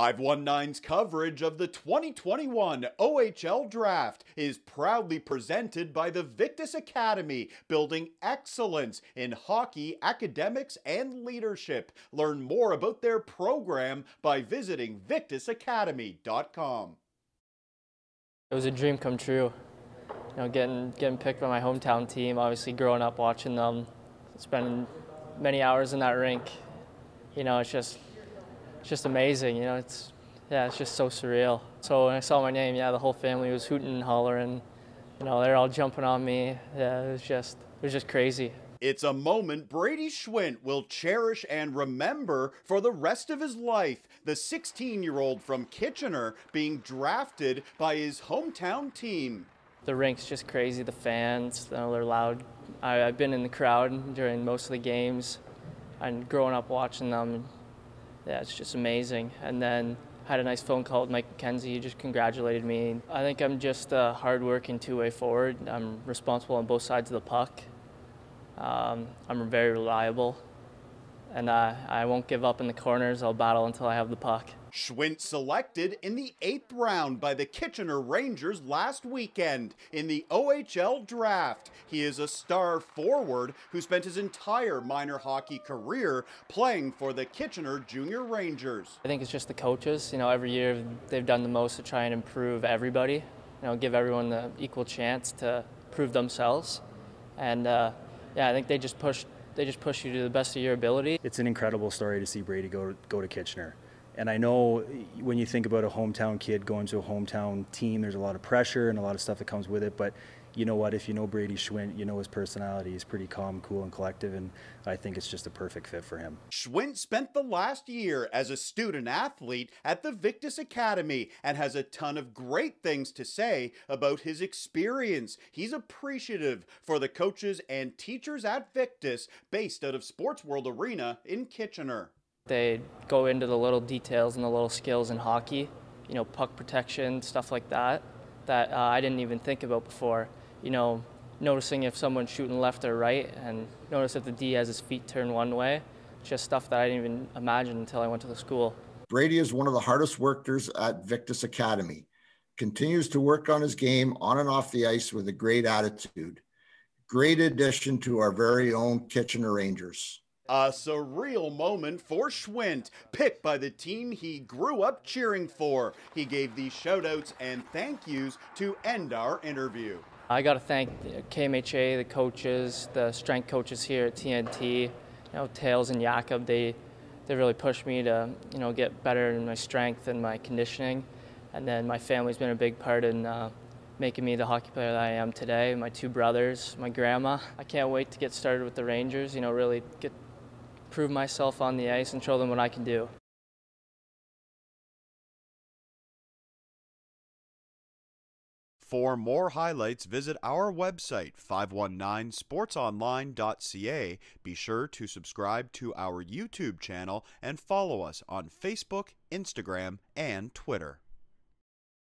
519's coverage of the 2021 OHL Draft is proudly presented by the Victus Academy, building excellence in hockey, academics, and leadership. Learn more about their program by visiting victusacademy.com. It was a dream come true. You know, getting getting picked by my hometown team. Obviously, growing up watching them, spending many hours in that rink. You know, it's just it's just amazing. You know, it's yeah, it's just so surreal. So when I saw my name, yeah, the whole family was hooting and hollering. You know, they're all jumping on me. Yeah, it was just it was just crazy. It's a moment Brady Schwindt will cherish and remember for the rest of his life. The 16 year old from Kitchener being drafted by his hometown team. The rink's just crazy. The fans, you know, they're loud. I, have been in the crowd during most of the games and growing up watching them yeah, it's just amazing. And then had a nice phone call with Mike McKenzie. He just congratulated me. I think I'm just a hardworking two-way forward. I'm responsible on both sides of the puck. Um, I'm very reliable, and uh, I won't give up in the corners. I'll battle until I have the puck. Schwindt selected in the eighth round by the Kitchener Rangers last weekend in the OHL draft. He is a star forward who spent his entire minor hockey career playing for the Kitchener Junior Rangers. I think it's just the coaches. You know, every year they've done the most to try and improve everybody. You know, give everyone the equal chance to prove themselves. And uh, yeah, I think they just push they just push you to the best of your ability. It's an incredible story to see Brady go go to Kitchener. And I know eh, when you think about a hometown kid going to a hometown team, there's a lot of pressure and a lot of stuff that comes with it. But you know what? If you know Brady Schwindt, you know his personality. He's pretty calm, cool, and collective, and I think it's just a perfect fit for him. Schwindt spent the last year as a student athlete at the Victus Academy and has a ton of great things to say about his experience. He's appreciative for the coaches and teachers at Victus, based out of Sports World Arena in Kitchener. They go into the little details and the little skills in hockey, you know, puck protection, stuff like that, that uh, I didn't even think about before. You know, noticing if someone's shooting left or right, and notice if the D has his feet turned one way. Just stuff that I didn't even imagine until I went to the school. Brady is one of the hardest workers at Victus Academy. Continues to work on his game on and off the ice with a great attitude. Great addition to our very own Kitchener Rangers. A surreal moment for Schwindt, picked by the team he grew up cheering for. He gave these shoutouts and thank yous to end our interview. I got to thank KMHA, the coaches, the strength coaches here at TNT, you know, Tails and Jakob. They, they really pushed me to, you know, get better in my strength and my conditioning. And then my family's been a big part in uh, making me the hockey player that I am today. My two brothers, my grandma. I can't wait to get started with the Rangers. You know, really get prove myself on the ice and show them what I can do. For more highlights, visit our website, 519sportsonline.ca. Be sure to subscribe to our YouTube channel and follow us on Facebook, Instagram, and Twitter.